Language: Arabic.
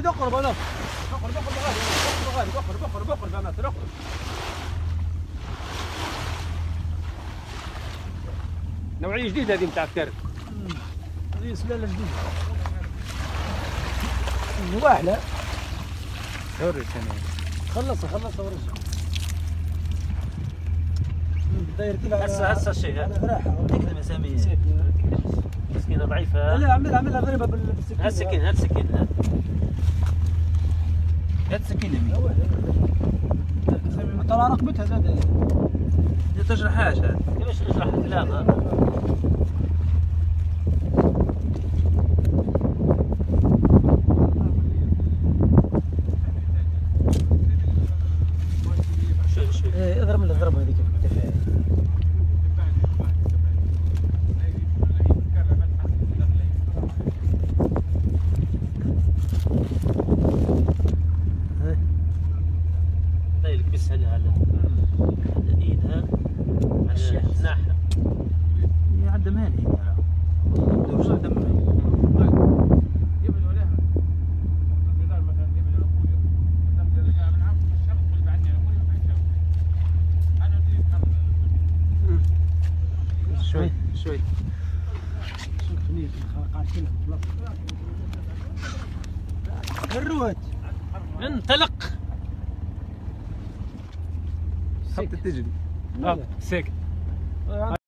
وليد اقرب أنا اقرب اقرب اقرب اقرب اقرب اقرب يا ناصر اقرب نوعية جديدة هذه نتاع الكرك هذه سلالة جديدة واحلة هوري أنا خلصها خلصها ورجع داير كلها هسه هسه الشيء ذراعها تكتب اسامي مسكينة ضعيفة. لا اعملها اعملها بال- بالسكين هات سكين هات سكين هات سكين يمين ترى رقبتها زاد. دي تجرحهاش هذا كيفاش نجرح الكلام هذا؟ اضرب من الضربة هذيك. يعدم هاني دور شو عدم هاني شوي. شوي. الروت. انطلق. خبطة تجري لا. ساكت